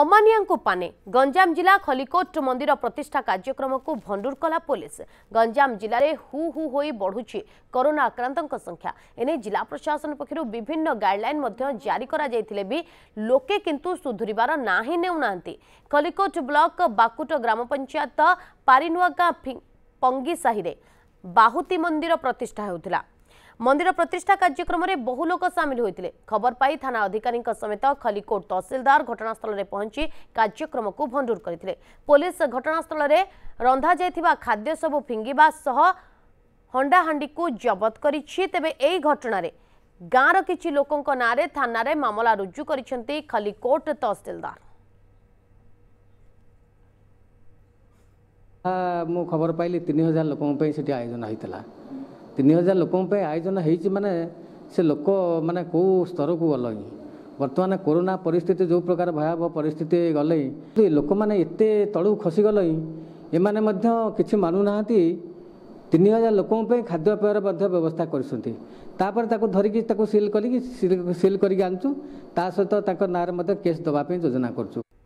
ଅମାନିଆଙ୍କୁ ପାନେ ଗଞ୍ଜାମ ଜିଲ୍ଲା ଖଲିକୋଟ ମନ୍ଦିର ପ୍ରତିଷ୍ଠା କାର୍ଯ୍ୟକ୍ରମକୁ ଭଣ୍ଡୁର କଲା ପୋଲିସ ଗଞ୍ଜାମ ଜିଲ୍ଲାରେ ହୁ ହୁ ହୋଇ ବଢ଼ୁଛି କରୋନା ଆକ୍ରାନ୍ତଙ୍କ ସଂଖ୍ୟା ଏନେଇ ଜିଲ୍ଲା ପ୍ରଶାସନ ପକ୍ଷରୁ ବିଭିନ୍ନ ଗାଇଡ୍ଲାଇନ୍ ମଧ୍ୟ ଜାରି କରାଯାଇଥିଲେ ବି ଲୋକେ କିନ୍ତୁ ସୁଧୁରିବାର ନାହିଁ ନେଉନାହାନ୍ତି ଖଲିକୋଟ ବ୍ଲକ ବାକୁଟ ଗ୍ରାମ ପଞ୍ଚାୟତ ପାରିନୁଆ ଗାଁ ପଙ୍ଗି ସାହିରେ ବାହୁତି ମନ୍ଦିର ପ୍ରତିଷ୍ଠା ହେଉଥିଲା ମନ୍ଦିର ପ୍ରତିଷ୍ଠା କାର୍ଯ୍ୟକ୍ରମରେ ବହୁ ଲୋକ ସାମିଲ ହୋଇଥିଲେ ଖବର ପାଇ ଥାନା ଅଧିକାରୀଙ୍କ ସମେତ ଖଲିକୋଟ ତହସିଲଦାର ଘଟଣାସ୍ଥଳରେ ପହଞ୍ଚି କାର୍ଯ୍ୟକ୍ରମକୁ ଭଣ୍ଡୁର କରିଥିଲେ ପୋଲିସ ଘଟଣାସ୍ଥଳରେ ରନ୍ଧାଯାଇଥିବା ଖାଦ୍ୟ ସବୁ ଫିଙ୍ଗିବା ସହ ହଣ୍ଡାହାଣ୍ଡିକୁ ଜବତ କରିଛି ତେବେ ଏହି ଘଟଣାରେ ଗାଁର କିଛି ଲୋକଙ୍କ ନାଁରେ ଥାନାରେ ମାମଲା ରୁଜୁ କରିଛନ୍ତି ଖଲିକୋଟ ତହସିଲଦାର ମୁଁ ଖବର ପାଇଲି ତିନି ହଜାର ଲୋକଙ୍କ ପାଇଁ ସେଠି ଆୟୋଜନ ହୋଇଥିଲା ତିନି ହଜାର ଲୋକଙ୍କ ପାଇଁ ଆୟୋଜନ ହେଇଛି ମାନେ ସେ ଲୋକମାନେ କେଉଁ ସ୍ତରକୁ ହିଁ ବର୍ତ୍ତମାନ କରୋନା ପରିସ୍ଥିତି ଯେଉଁ ପ୍ରକାର ଭୟାବହ ପରିସ୍ଥିତି ଗଲେଣି ଲୋକମାନେ ଏତେ ତଳକୁ ଖସିଗଲେଣି ଏମାନେ ମଧ୍ୟ କିଛି ମାନୁନାହାନ୍ତି ତିନି ହଜାର ଲୋକଙ୍କ ପାଇଁ ଖାଦ୍ୟପେୟର ମଧ୍ୟ ବ୍ୟବସ୍ଥା କରିଛନ୍ତି ତାପରେ ତାକୁ ଧରିକି ତାକୁ ସିଲ୍ କରିକି ସିଲ୍ କରିକି ଆଣୁଛୁ ତା ସହିତ ତାଙ୍କ ନାଁରେ ମଧ୍ୟ କେସ୍ ଦେବା ପାଇଁ ଯୋଜନା କରୁଛୁ